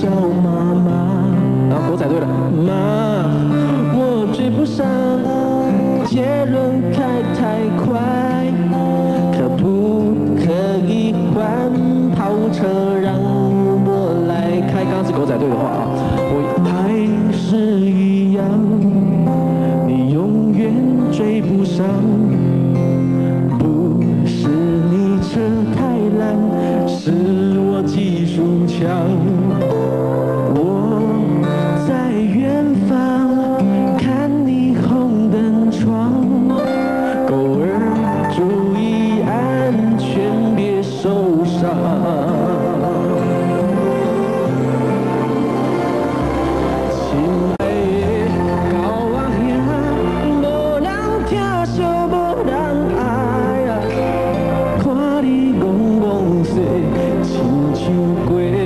叫妈妈。啊狗仔队的。妈我追不上啊结论开太快可不可以换跑车让我来开刚是狗仔队的话？啊我还是一样你永远追不上不是你车太烂是我技术强。心爱的到，我遐无人疼惜，无人爱。看你憨憨，说亲像过。